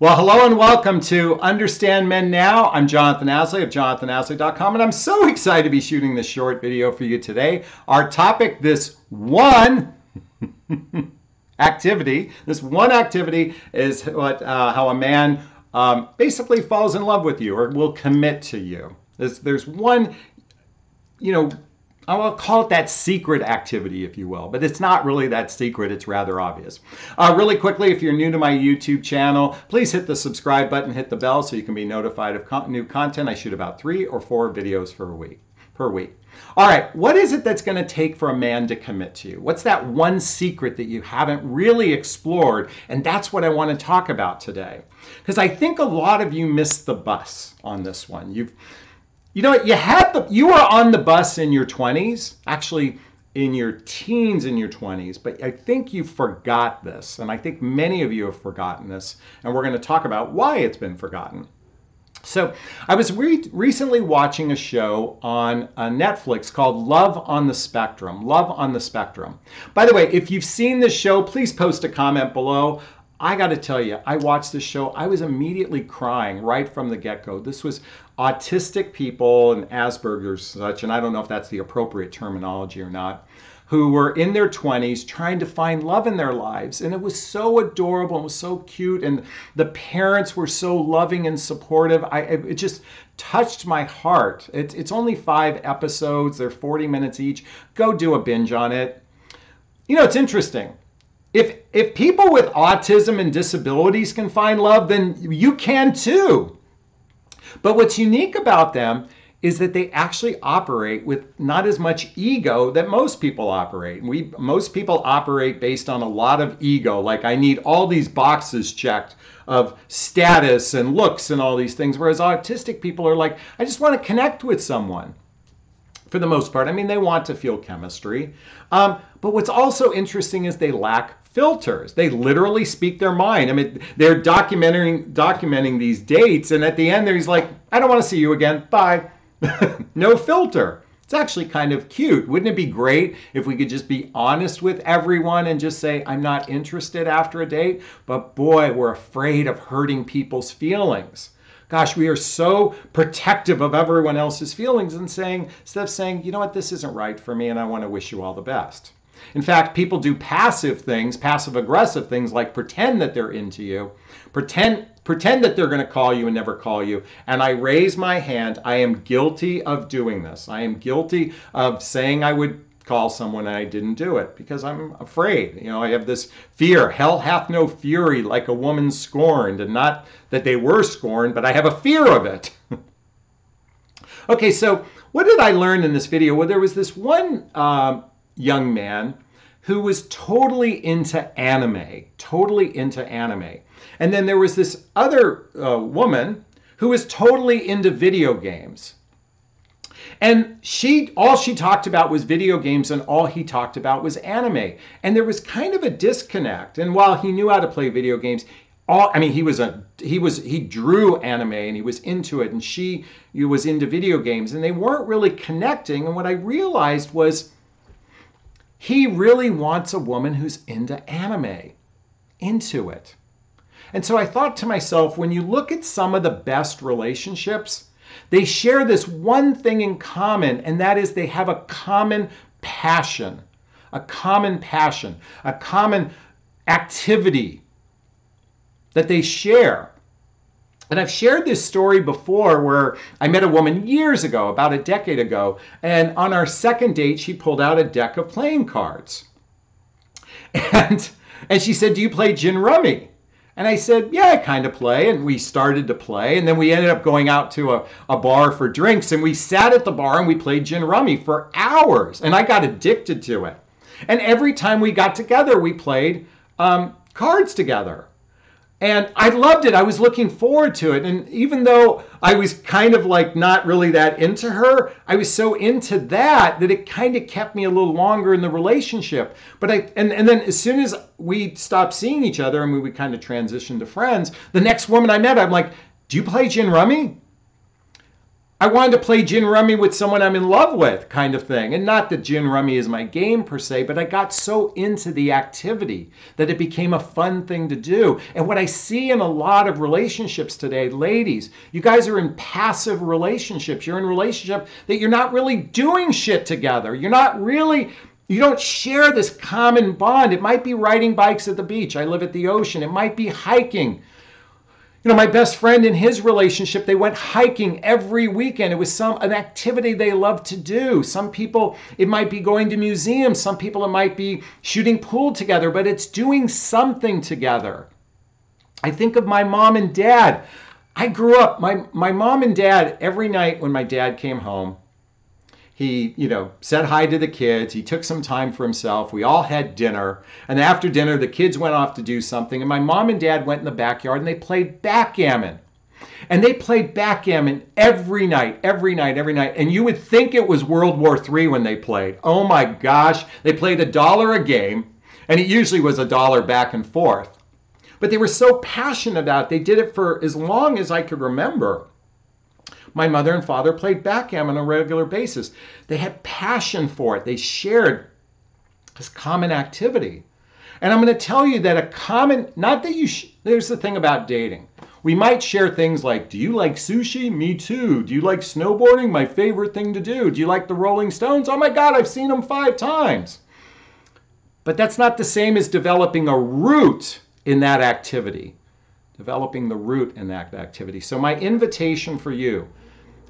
Well, hello and welcome to Understand Men Now. I'm Jonathon Aslay of jonathonaslay.com, and I'm so excited to be shooting this short video for you today. Our topic this one activity, this one activity is what uh, how a man um, basically falls in love with you or will commit to you. There's, there's one, you know, I'll call it that secret activity, if you will, but it's not really that secret. It's rather obvious. Uh, really quickly, if you're new to my YouTube channel, please hit the subscribe button, hit the bell so you can be notified of con new content. I shoot about three or four videos per week. Per week. All right, what is it that's going to take for a man to commit to you? What's that one secret that you haven't really explored? And that's what I want to talk about today. Because I think a lot of you missed the bus on this one. You've you know what? You had the you were on the bus in your 20s, actually in your teens in your 20s, but I think you forgot this, and I think many of you have forgotten this, and we're going to talk about why it's been forgotten. So, I was re- recently watching a show on uh, Netflix called Love on the Spectrum. Love on the Spectrum. By the way, if you've seen this show, please post a comment below. I got to tell you, I watched this show. I was immediately crying right from the get go. This was autistic people and Asperger's such, and I don't know if that's the appropriate terminology or not, who were in their 20s trying to find love in their lives. And it was so adorable and was so cute. And the parents were so loving and supportive. I, it just touched my heart. It, it's only five episodes, they're 40 minutes each. Go do a binge on it. You know, it's interesting if if people with autism and disabilities can find love, then you can too. But what's unique about them is that they actually operate with not as much ego that most people operate. We most people operate based on a lot of ego, like I need all these boxes checked of status and looks and all these things, whereas autistic people are like, I just want to connect with someone for the most part. I mean, they want to feel chemistry. Um, but what's also interesting is they lack filters. They literally speak their mind. I mean, they're documenting documenting these dates, and at the end, he's like, "I don't want to see you again. Bye." no filter. It's actually kind of cute. Wouldn't it be great if we could just be honest with everyone and just say, I'm not interested after a date? But boy, we're afraid of hurting people's feelings. Gosh, we are so protective of everyone else's feelings and saying, instead of saying, you know what, this isn't right for me and I want to wish you all the best. In fact, people do passive things, passive aggressive things like pretend that they're into you, pretend pretend that they're going to call you and never call you. And I raise my hand. I am guilty of doing this. I am guilty of saying I would call someone and I didn't do it because I'm afraid. You know, I have this fear. Hell hath no fury like a woman scorned, and not that they were scorned, but I have a fear of it. okay, so what did I learn in this video? Well, there was this one um, young man who was totally into anime, totally into anime. And then there was this other uh, woman who was totally into video games. And she all she talked about was video games and all he talked about was anime. And there was kind of a disconnect. And while he knew how to play video games, all I mean he was a he was he drew anime and he was into it and she was into video games and they weren't really connecting. And what I realized was he really wants a woman who's into anime, into it. And so I thought to myself, when you look at some of the best relationships, they share this one thing in common, and that is they have a common passion, a common passion, a common activity that they share. And I've shared this story before where I met a woman years ago, about a decade ago, and on our second date, she pulled out a deck of playing cards. And, and she said, Do you play gin rummy? And I said, Yeah, I kind of play. And we started to play. And then we ended up going out to a, a bar for drinks. And we sat at the bar and we played gin rummy for hours. And I got addicted to it. And every time we got together, we played um, cards together and I loved it. I was looking forward to it. And even though I was kind of like not really that into her, I was so into that that it kind of kept me a little longer in the relationship. But I and, and then as soon as we stopped seeing each other and we would kind of transition to friends, the next woman I met, I'm like, Do you play gin rummy? I wanted to play gin rummy with someone I'm in love with, kind of thing. And not that gin rummy is my game per se, but I got so into the activity that it became a fun thing to do. And what I see in a lot of relationships today, ladies, you guys are in passive relationships. You're in relationship that you're not really doing shit together. You're not really you don't share this common bond. It might be riding bikes at the beach. I live at the ocean. It might be hiking you know, my best friend in his relationship, they went hiking every weekend. It was some an activity they loved to do. Some people it might be going to museums, some people it might be shooting pool together, but it's doing something together. I think of my mom and dad. I grew up my my mom and dad every night when my dad came home, he, you know, said hi to the kids. He took some time for himself. We all had dinner. And after dinner, the kids went off to do something. And my mom and dad went in the backyard and they played backgammon. And they played backgammon every night, every night, every night. And you would think it was World War III when they played. Oh my gosh. They played a dollar a game. And it usually was a dollar back and forth. But they were so passionate about it. They did it for as long as I could remember. My mother and father played backgammon on a regular basis. They had passion for it. They shared this common activity. And I'm going to tell you that a common, not that you, sh- there's the thing about dating. We might share things like, do you like sushi? Me too. Do you like snowboarding? My favorite thing to do. Do you like the Rolling Stones? Oh my God, I've seen them five times. But that's not the same as developing a root in that activity. Developing the root in that activity. So, my invitation for you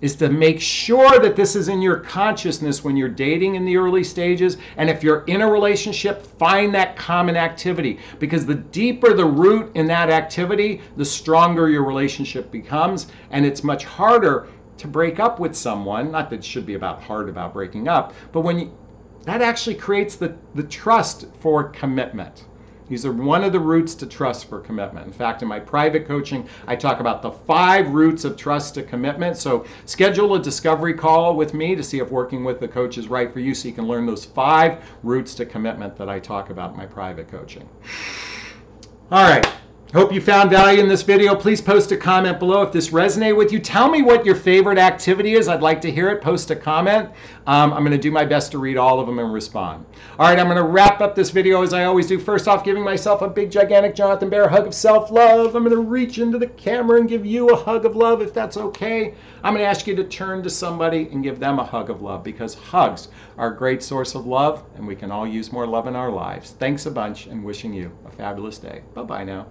is to make sure that this is in your consciousness when you're dating in the early stages. And if you're in a relationship, find that common activity because the deeper the root in that activity, the stronger your relationship becomes. And it's much harder to break up with someone. Not that it should be about hard about breaking up, but when you, that actually creates the, the trust for commitment. These are one of the roots to trust for commitment. In fact, in my private coaching, I talk about the five roots of trust to commitment. So schedule a discovery call with me to see if working with the coach is right for you so you can learn those five roots to commitment that I talk about in my private coaching. All right. Hope you found value in this video. Please post a comment below if this resonated with you. Tell me what your favorite activity is. I'd like to hear it. Post a comment. Um, I'm going to do my best to read all of them and respond. All right, I'm going to wrap up this video as I always do. First off, giving myself a big, gigantic Jonathon Bear hug of self-love. I'm going to reach into the camera and give you a hug of love if that's okay. I'm going to ask you to turn to somebody and give them a hug of love because hugs are a great source of love and we can all use more love in our lives. Thanks a bunch and wishing you a fabulous day. Bye-bye now.